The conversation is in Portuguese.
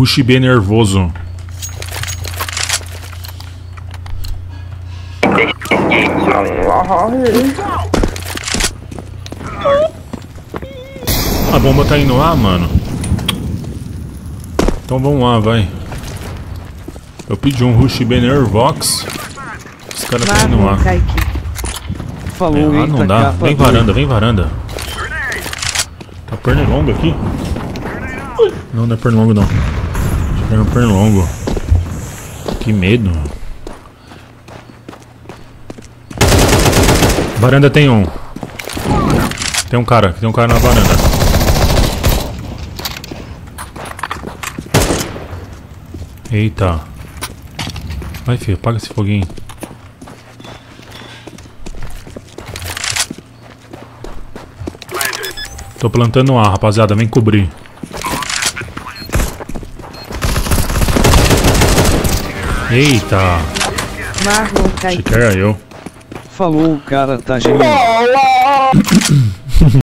Rush B nervoso. A bomba tá indo lá, mano. Então vamos lá, vai. Eu pedi um Rush B Nervox. Os caras tá indo lá. Falou, É, lá não dá. Vem varanda, vem varanda. Tá pernilongo aqui? Não, não é pernilongo não. É um pernilongo. Que medo. Varanda tem um. Tem um cara, tem um cara na varanda. Eita. Vai filho, apaga esse foguinho. Tô plantando A, rapaziada, vem cobrir. Eita, Marlon achei Kaique. que era eu. Falou, o cara tá gemendo.